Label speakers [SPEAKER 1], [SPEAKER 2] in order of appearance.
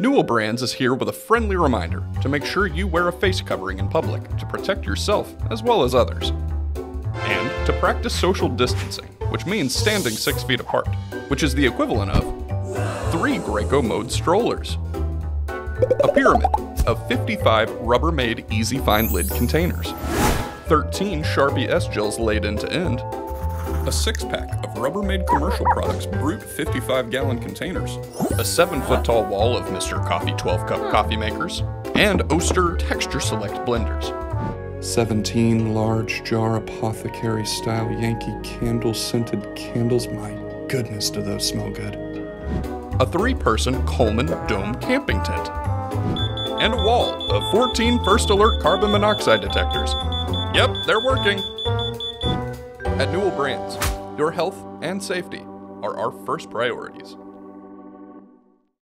[SPEAKER 1] Newell Brands is here with a friendly reminder to make sure you wear a face covering in public to protect yourself as well as others. And to practice social distancing, which means standing six feet apart, which is the equivalent of three Graco mode strollers, a pyramid of 55 Rubbermaid Easy Find lid containers, 13 Sharpie S gels laid end to end, a six pack of Rubbermaid commercial products Brute 55 gallon containers, a 7 foot tall wall of Mr. Coffee 12 cup hmm. coffee makers, and Oster Texture Select blenders. 17 large jar apothecary style Yankee candle scented candles. My goodness, do those smell good. A three person Coleman Dome camping tent. And a wall of 14 First Alert carbon monoxide detectors. Yep, they're working. At Newell Brands, your health and safety are our first priorities.